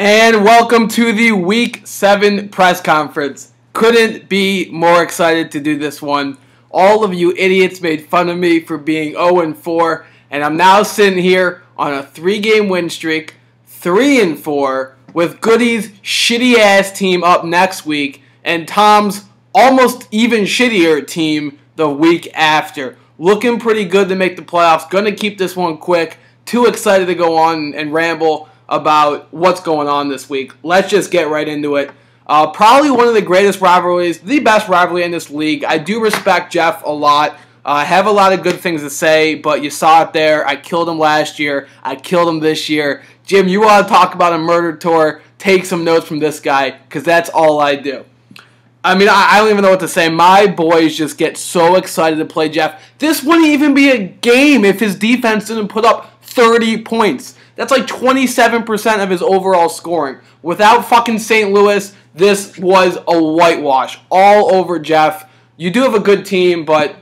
And welcome to the Week 7 press conference. Couldn't be more excited to do this one. All of you idiots made fun of me for being 0 and 4, and I'm now sitting here on a three game win streak, 3 and 4, with Goody's shitty ass team up next week, and Tom's almost even shittier team the week after. Looking pretty good to make the playoffs. Gonna keep this one quick. Too excited to go on and ramble about what's going on this week. Let's just get right into it. Uh, probably one of the greatest rivalries, the best rivalry in this league. I do respect Jeff a lot. Uh, I have a lot of good things to say, but you saw it there. I killed him last year. I killed him this year. Jim, you want to talk about a murder tour? Take some notes from this guy, because that's all I do. I mean, I, I, don't even know what to say. My boys just get so excited to play Jeff. This wouldn't even be a game if his defense didn't put up 30 points. That's like 27% of his overall scoring. Without fucking St. Louis, this was a whitewash all over Jeff. You do have a good team, but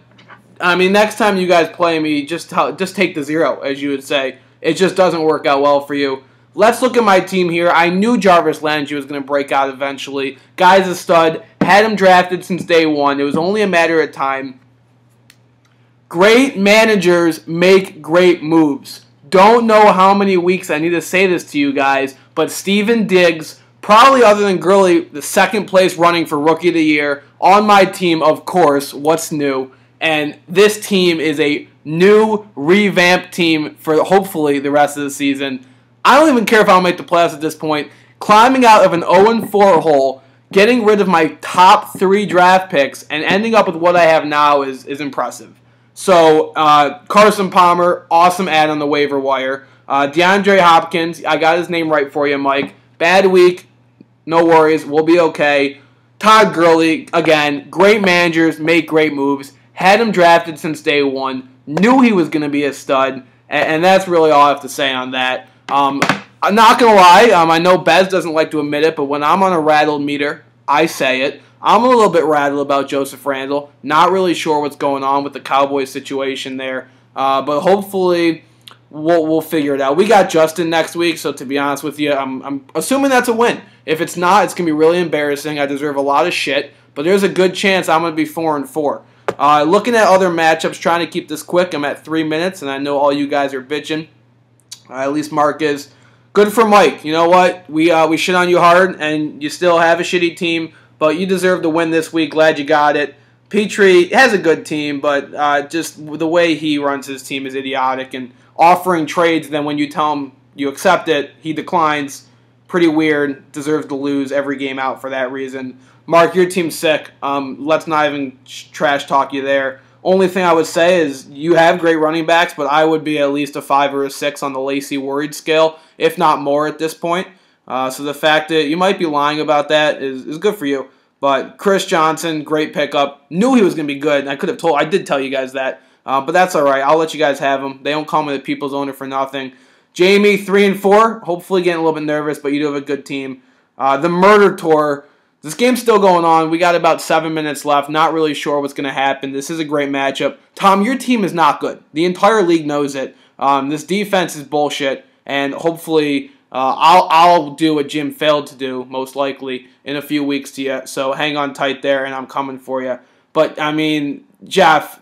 I mean, next time you guys play me, just just take the zero, as you would say. It just doesn't work out well for you. Let's look at my team here. I knew Jarvis Landry was going to break out eventually. Guy's a stud. Had him drafted since day one. It was only a matter of time. Great managers make great moves. Don't know how many weeks I need to say this to you guys, but Stefon Diggs, probably other than Gurley, the second place running for Rookie of the Year on my team, of course. What's new? And this team is a new, revamped team for hopefully the rest of the season. I don't even care if I'll make the playoffs at this point. Climbing out of an 0 4 hole, getting rid of my top three draft picks, and ending up with what I have now is, is impressive. So uh, Carson Palmer, awesome ad on the waiver wire. Uh, DeAndre Hopkins, I got his name right for you, Mike. Bad week, no worries, we'll be okay. Todd Gurley, again, great managers make great moves. Had him drafted since day one. Knew he was going to be a stud, and, and, that's really all I have to say on that. Um, I'm not gonna lie. Um, I know Bez doesn't like to admit it, but when I'm on a rattled meter, I say it. I'm a little bit rattled about Joseph Randle. Not really sure what's going on with the Cowboys situation there, uh, but hopefully we'll, we'll figure it out. We got Justin next week, so to be honest with you, I'm, I'm assuming that's a win. If it's not, it's gonna be really embarrassing. I deserve a lot of shit, but there's a good chance I'm gonna be four and four. Uh, looking at other matchups, trying to keep this quick. I'm at three minutes, and I know all you guys are bitching. Uh, at least Mark is. Good for Mike. You know what? We uh, we shit on you hard, and you still have a shitty team but you deserve to win this week. Glad you got it. Petrie has a good team, but uh, just the way he runs his team is idiotic. And offering trades, then when you tell him you accept it, he declines. Pretty weird. Deserves to lose every game out for that reason. Mark, your team's sick. Um, let's not even trash talk you there. Only thing I would say is you have great running backs, but I would be at least a five or a six on the Lacy worried scale, if not more at this point. Uh, so the fact that you might be lying about that is, is good for you. But Chris Johnson, great pickup. Knew he was going to be good. I could have told, I did tell you guys that. Uh, but that's all right. I'll let you guys have him. They don't call me the people's owner for nothing. Jamie, three and four. Hopefully getting a little bit nervous, but you do have a good team. Uh, the Murder Tour. This game's still going on. We got about seven minutes left. Not really sure what's going to happen. This is a great matchup. Tom, your team is not good. The entire league knows it. Um, this defense is bullshit, and hopefully uh, I'll I'll do what Jim failed to do most likely in a few weeks to you. So hang on tight there, and I'm coming for you. But I mean, Jeff,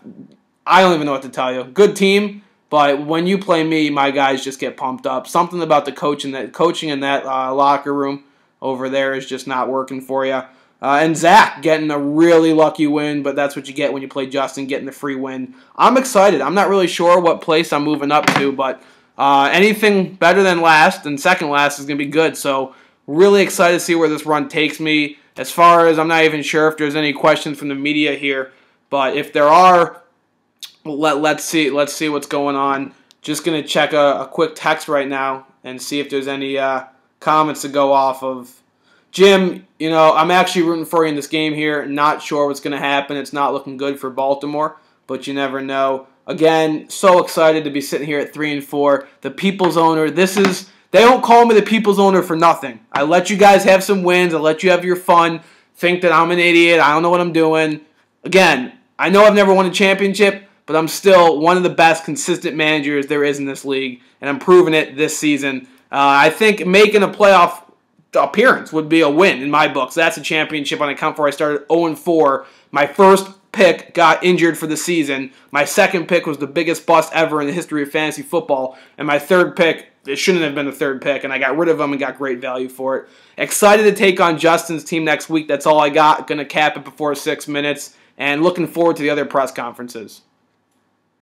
I don't even know what to tell you. Good team, but when you play me, my guys just get pumped up. Something about the coaching that coaching in that uh, locker room over there is just not working for you. Uh, and Zach getting a really lucky win, but that's what you get when you play Justin, getting the free win. I'm excited. I'm not really sure what place I'm moving up to, but uh, anything better than last and second last is going to be good. So, really excited to see where this run takes me. As far as I'm not even sure if there's any questions from the media here, but if there are, let let's see let's see what's going on. Just gonna check a, a quick text right now and see if there's any uh, comments to go off of. Jim, you know I'm actually rooting for you in this game here. Not sure what's gonna happen. It's not looking good for Baltimore, but you never know. Again, so excited to be sitting here at three and four. The people's owner. This is they don't call me the people's owner for nothing. I let you guys have some wins. I let you have your fun. Think that I'm an idiot. I don't know what I'm doing. Again, I know I've never won a championship, but I'm still one of the best consistent managers there is in this league, and I'm proving it this season. Uh, I think making a playoff appearance would be a win in my books. That's a championship on account for I started 0 4. My first pick got injured for the season. My second pick was the biggest bust ever in the history of fantasy football. And my third pick, it shouldn't have been the third pick, and I got rid of him and got great value for it. Excited to take on Justin's team next week. That's all I got. Going to cap it before six minutes. And looking forward to the other press conferences.